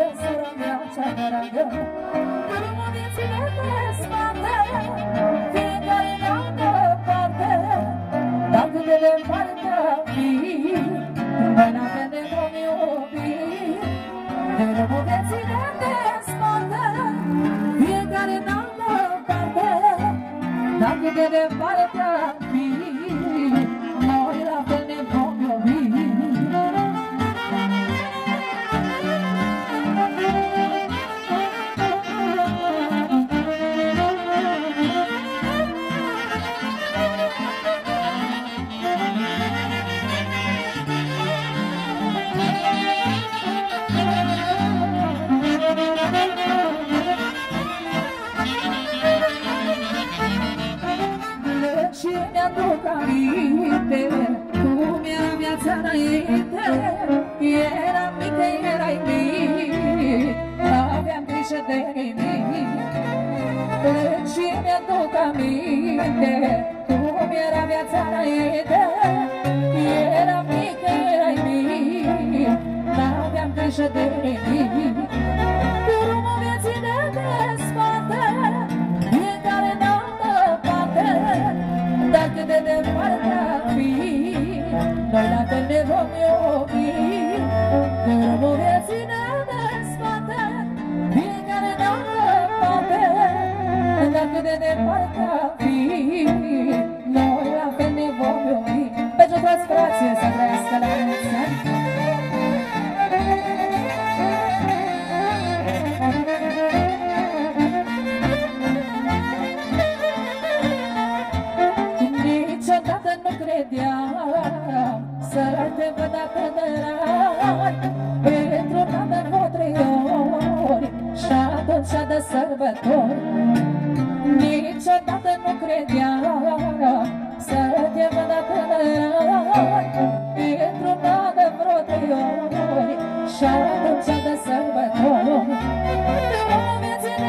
de sora mea cea dragă Drumul vieții ne desparte Fiecare în altă parte Dar cât de departe am fi Noi n-avem de vom iubi Drumul vieții ne desparte Fiecare în altă parte Dar cât de departe am mi-aduc aminte Cum era viața înainte Era mică, erai mic Aveam grijă de nimic. Și mi-aduc aminte Cum era viața înainte Era mică, erai mic Aveam grijă de nimic de departe ar fi Noi la fel ne vom iubi Drumul vieții ne desparte Fiecare în altă parte Dar cât de departe ar credeam Să te văd atât de rar Pentru dată vreo trei ori Și atunci de sărbători. Niciodată nu credeam Să te văd atât de rar Pentru dată vreo trei ori Și atunci de sărbători. Drumul vieții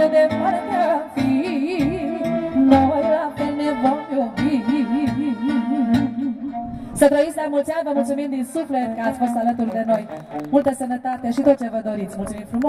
de departe am fi Noi la fel ne vom iubi să trăiți la mulți ani, vă mulțumim din suflet că ați fost alături de noi. Multă sănătate și tot ce vă doriți. Mulțumim frumos!